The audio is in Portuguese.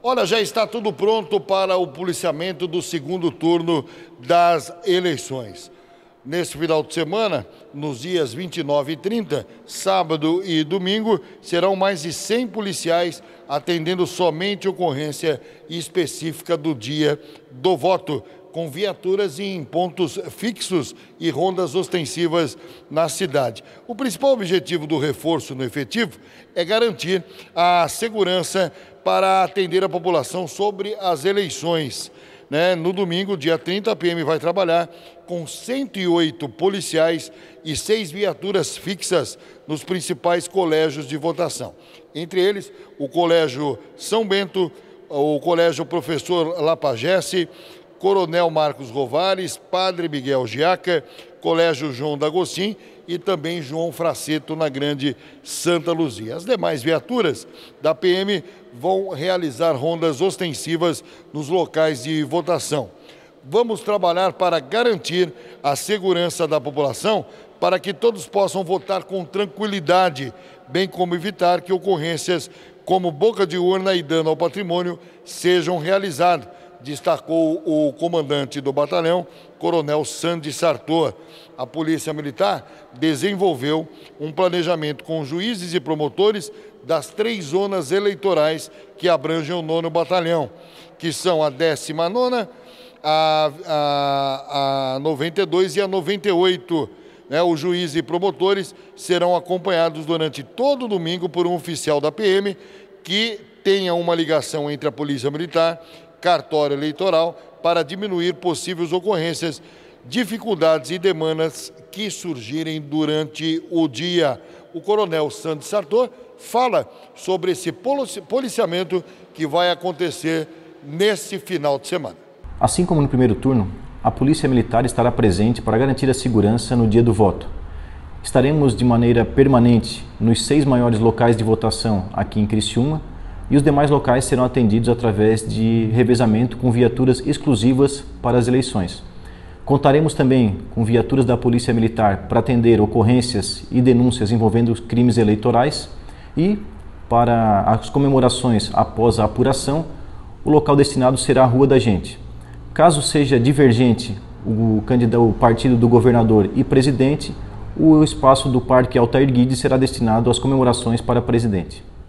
Olha, já está tudo pronto para o policiamento do segundo turno das eleições. Neste final de semana, nos dias 29 e 30, sábado e domingo, serão mais de 100 policiais atendendo somente ocorrência específica do dia do voto, com viaturas em pontos fixos e rondas ostensivas na cidade. O principal objetivo do reforço no efetivo é garantir a segurança para atender a população sobre as eleições. Né? No domingo, dia 30, a PM vai trabalhar com 108 policiais e seis viaturas fixas nos principais colégios de votação. Entre eles, o Colégio São Bento, o Colégio Professor Lapagesse, Coronel Marcos Rovares, Padre Miguel Giaca, Colégio João D'Agostin e também João Fraceto na Grande Santa Luzia. As demais viaturas da PM vão realizar rondas ostensivas nos locais de votação. Vamos trabalhar para garantir a segurança da população para que todos possam votar com tranquilidade, bem como evitar que ocorrências como boca de urna e dano ao patrimônio sejam realizadas destacou o comandante do batalhão, Coronel Sandy Sartor. A Polícia Militar desenvolveu um planejamento com juízes e promotores das três zonas eleitorais que abrangem o nono batalhão, que são a 19 a, a, a 92 e a 98. Né, os juízes e promotores serão acompanhados durante todo o domingo por um oficial da PM que tenha uma ligação entre a Polícia Militar cartório eleitoral para diminuir possíveis ocorrências, dificuldades e demandas que surgirem durante o dia. O coronel Santos Sartor fala sobre esse policiamento que vai acontecer nesse final de semana. Assim como no primeiro turno, a Polícia Militar estará presente para garantir a segurança no dia do voto. Estaremos de maneira permanente nos seis maiores locais de votação aqui em Criciúma, e os demais locais serão atendidos através de revezamento com viaturas exclusivas para as eleições. Contaremos também com viaturas da Polícia Militar para atender ocorrências e denúncias envolvendo crimes eleitorais e, para as comemorações após a apuração, o local destinado será a Rua da Gente. Caso seja divergente o, candidato, o partido do governador e presidente, o espaço do Parque Altair Guide será destinado às comemorações para presidente.